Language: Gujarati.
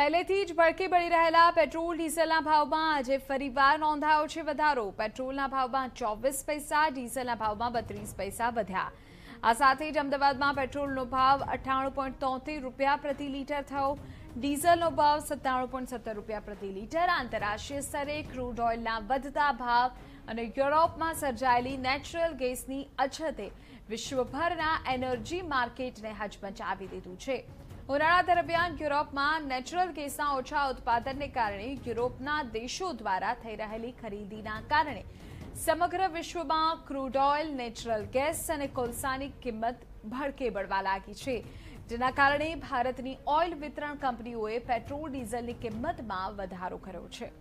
પહેલેથી જ ભડકે બળી રહેલા પેટ્રોલ, ડીઝલના ભાવમાં આજે ફરીવાર નોંધાયો છે વધારો. પેટ્રોલના ભાવમાં ચોવીસ પૈસા, ડીઝલના ભાવમાં બત્રીસ પૈસા વધ્યા. આ સાથે જ અમદાવાદમાં પેટ્રોલનો ભાવ અઠ્ઠાણું પોઈન્ટ તોતેર રૂપિયા પ્રતિ લીટર થયો. ડીઝલનો ભાવ સત્તાણું રૂપિયા પ્રતિ લીટર. આંતરરાષ્ટ્રીય સ્તરે ક્રૂડ ઓઇલના વધતા ભાવ અને યુરોપમાં સર્જાયેલી નેચરલ ગેસની અછતે વિશ્વભરના એનર્જી માર્કેટને હચમચાવી દીધું છે. ઉનાળા દરમિયાન યુરોપમાં નેચરલ ગેસના ઓછા ઉત્પાદનને કારણે યુરોપના દેશો દ્વારા થઈ રહેલી ખરીદીના કારણે સમગ્ર વિશ્વમાં ક્રૂડ ઓઇલ નેચરલ ગેસ અને કોલસાની કિંમત ભડકે બળવા લાગી છે. જેના કારણે ભારતની ઓઇલ વિતરણ કંપનીઓએ પેટ્રોલ ડીઝલની કિંમતમાં વધારો કર્યો છે.